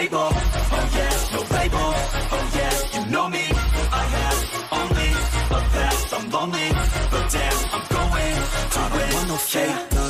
yeah, I'm oh yeah, no label, oh yeah, you know me, I have only a path, I'm lonely, but damn, I'm going. To win. I want no fake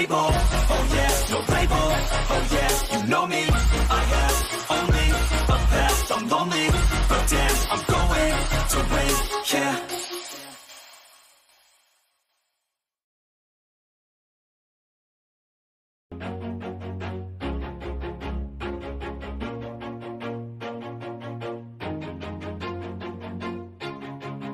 Yeah,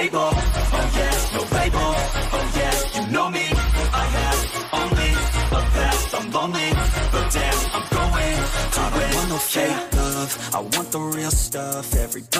yeah, I'm oh yeah, no label, oh yeah, you know me, I have only a path, I'm lonely, but damn, I'm going. To. I want no fake love, I want the real stuff, everybody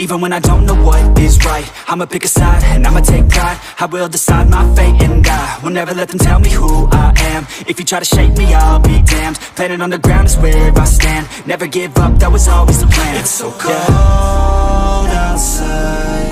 even when I don't know what is right. I'ma pick a side and I'ma take pride. I will decide my fate and I will never let them tell me who I am. If you try to shake me, I'll be damned. Planet on the ground is where I stand. Never give up, that was always the plan. It's so cold outside.